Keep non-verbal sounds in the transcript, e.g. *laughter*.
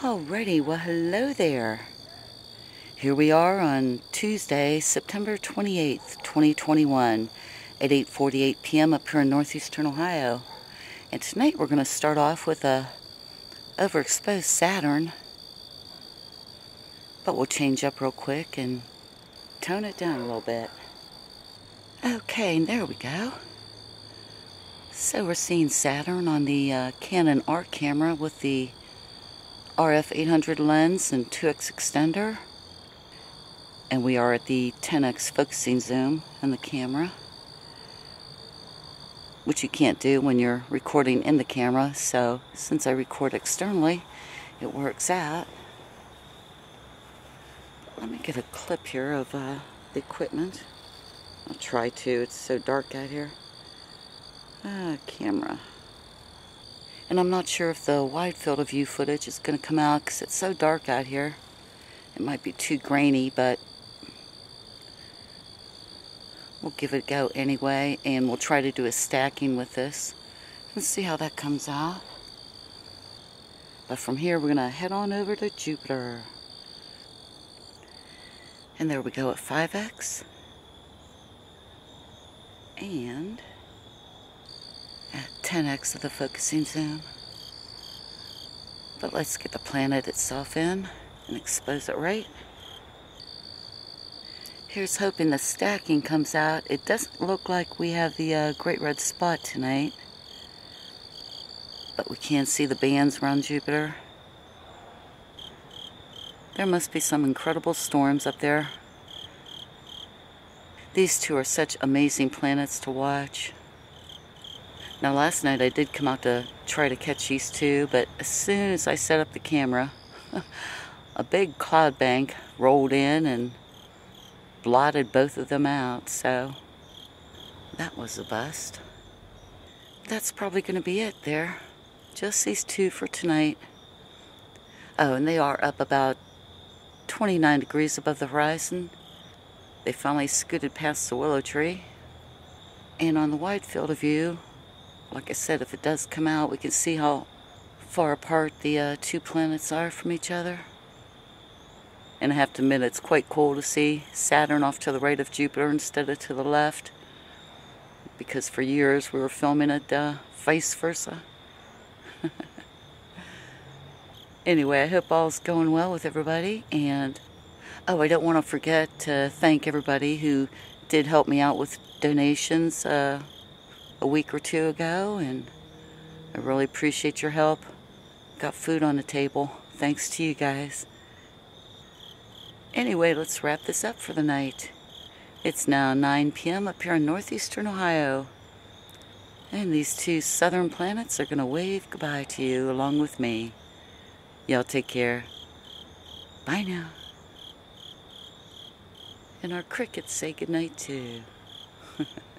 Alrighty, well hello there. Here we are on Tuesday, September 28th, 2021 at 8.48 p.m. up here in northeastern Ohio. And tonight we're going to start off with a overexposed Saturn. But we'll change up real quick and tone it down a little bit. Okay, and there we go. So we're seeing Saturn on the uh, Canon R camera with the RF 800 lens and 2x extender. And we are at the 10x focusing zoom on the camera. Which you can't do when you're recording in the camera. So since I record externally, it works out. Let me get a clip here of uh, the equipment. I'll try to. It's so dark out here. Ah, camera. And I'm not sure if the wide field of view footage is going to come out because it's so dark out here. It might be too grainy, but we'll give it a go anyway. And we'll try to do a stacking with this and see how that comes out. But from here, we're going to head on over to Jupiter. And there we go at 5x. And 10x of the focusing zoom. But let's get the planet itself in and expose it right. Here's hoping the stacking comes out. It doesn't look like we have the uh, Great Red Spot tonight. But we can see the bands around Jupiter. There must be some incredible storms up there. These two are such amazing planets to watch. Now last night I did come out to try to catch these two, but as soon as I set up the camera, *laughs* a big cloud bank rolled in and blotted both of them out, so that was a bust. That's probably going to be it there. Just these two for tonight. Oh, and they are up about 29 degrees above the horizon. They finally scooted past the willow tree. And on the wide field of view, like I said, if it does come out, we can see how far apart the uh, two planets are from each other. And I have to admit, it's quite cool to see Saturn off to the right of Jupiter instead of to the left. Because for years we were filming it uh, vice versa. *laughs* anyway, I hope all's going well with everybody. And, oh, I don't want to forget to thank everybody who did help me out with donations. Uh, a week or two ago, and I really appreciate your help. Got food on the table. Thanks to you guys. Anyway, let's wrap this up for the night. It's now 9 p.m. up here in northeastern Ohio. And these two southern planets are going to wave goodbye to you along with me. Y'all take care. Bye now. And our crickets say goodnight too. *laughs*